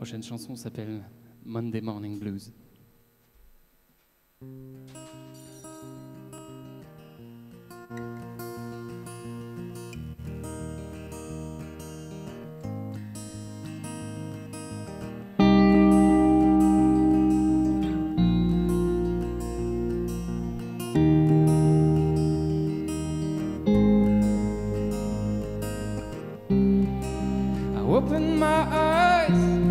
prochaine chanson s'appelle Monday Morning Blues. I open my eyes, I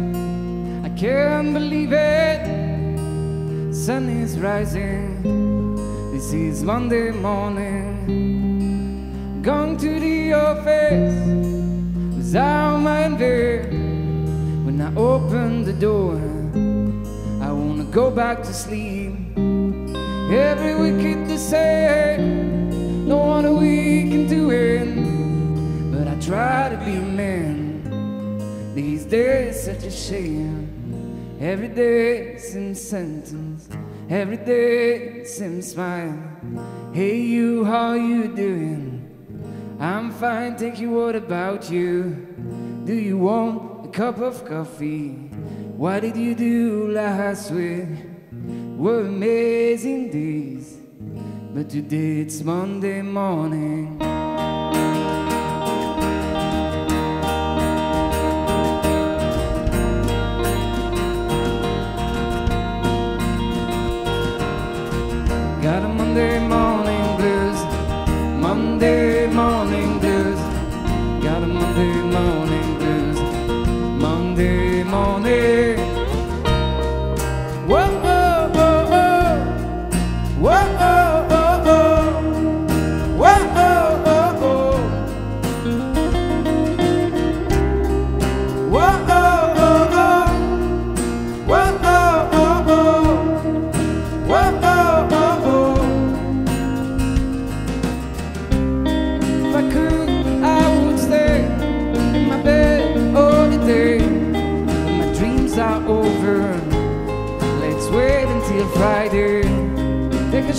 can't believe it. Sun is rising, this is Monday morning. Going to the office without my bed. When I open the door, I wanna go back to sleep. Every week it's the same, no wonder we can do it. But I try to be a man. These days, such a shame. Every day seems sentence. Every day seems smile. Hey, you, how you doing? I'm fine, thank you. What about you? Do you want a cup of coffee? What did you do last week? Were amazing days, but today it's Monday morning.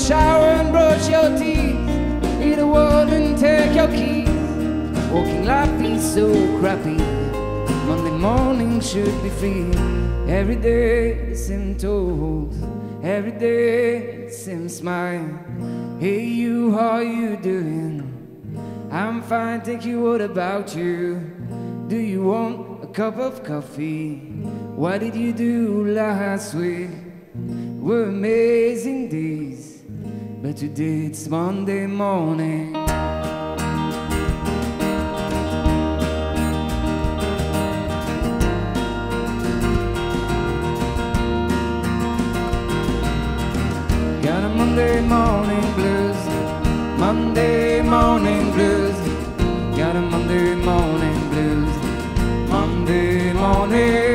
Shower and brush your teeth. Eat a wall and take your keys. Walking life is so crappy. Monday morning should be free. Every day seems told. Every day seems smile. Hey you, how you doing? I'm fine, thank you. What about you? Do you want a cup of coffee? What did you do last week? Were amazing days, but today it's Monday morning. Got a Monday morning blues, Monday morning blues. Got a Monday morning blues, Monday morning.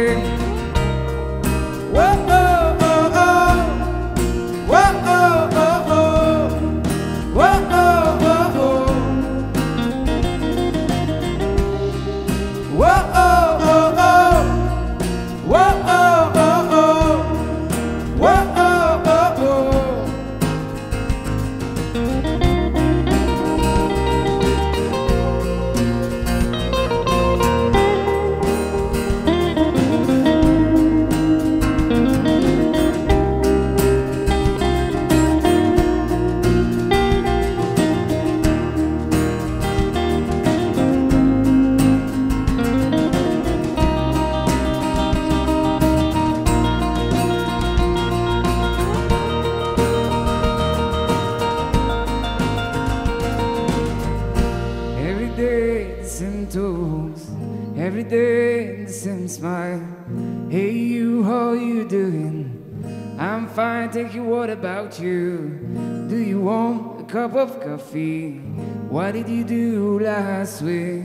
Every day the same smile. Hey you, how you doing? I'm fine, thank you. What about you? Do you want a cup of coffee? What did you do last week?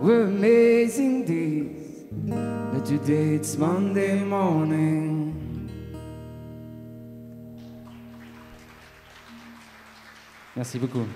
Were amazing days, but today it's Monday morning. Merci beaucoup.